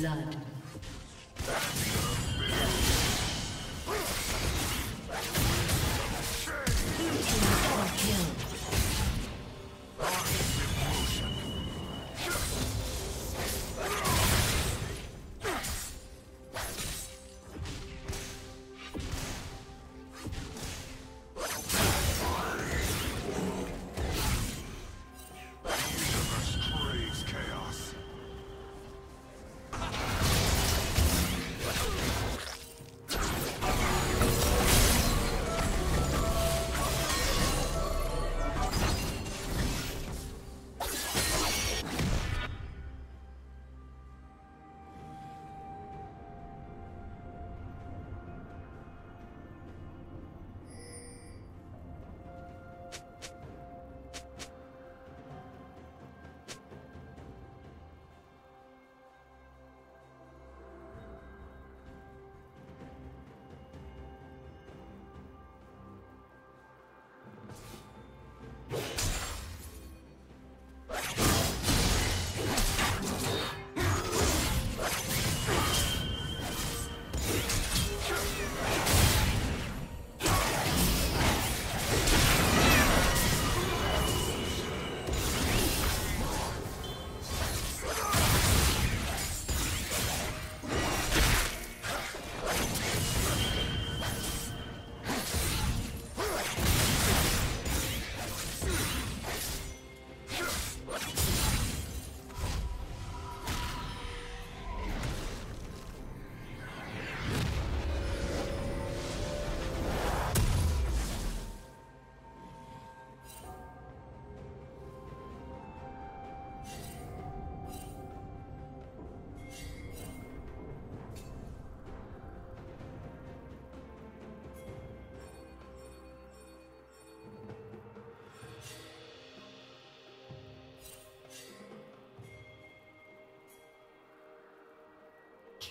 Blood.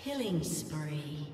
Killing spree.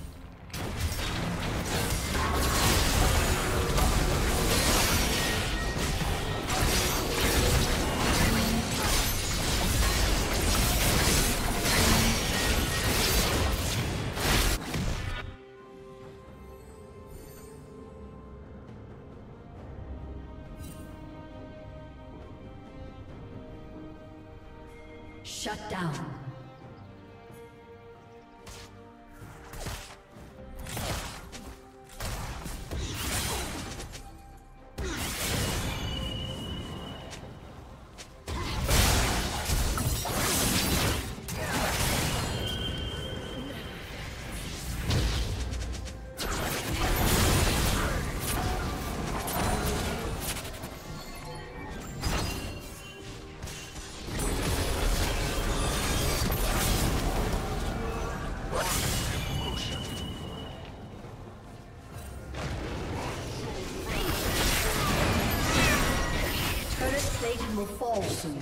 will fall soon.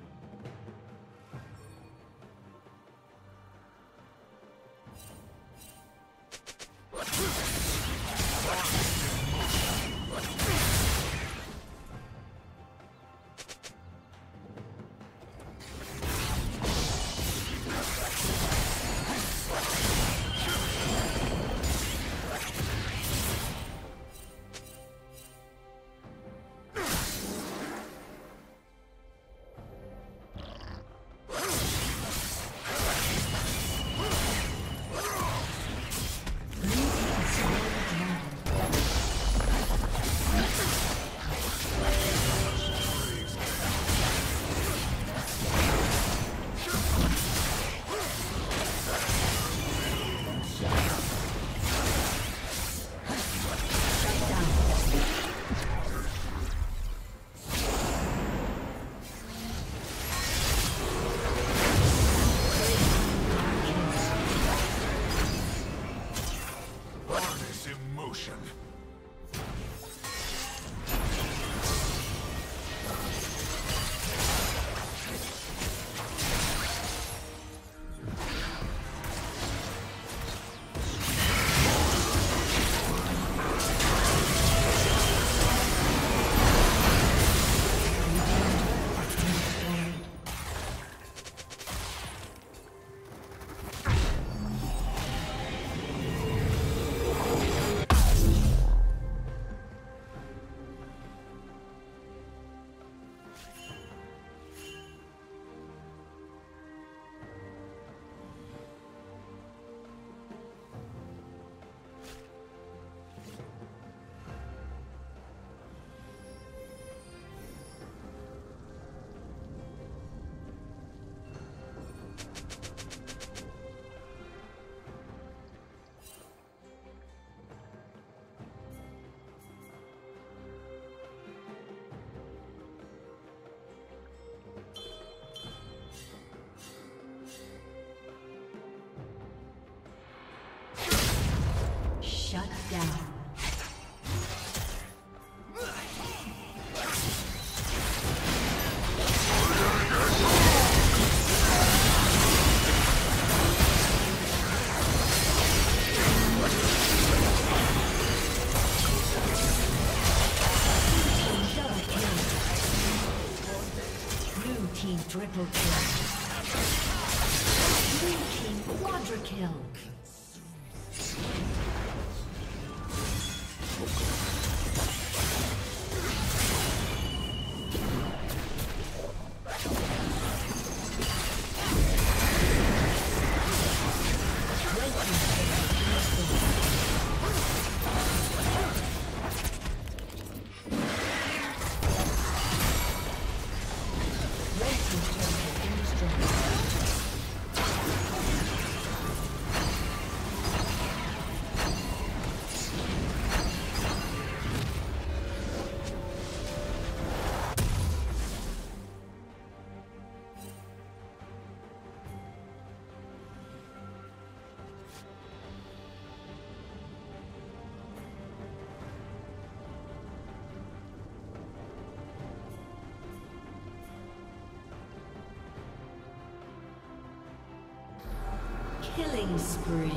Triple kill. Blue team quadra kill. Killing spree.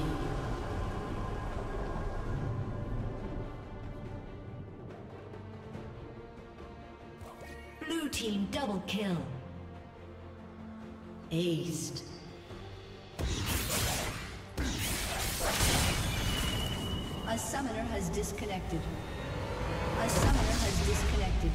Blue team double kill. Aced. A summoner has disconnected. A summoner has disconnected.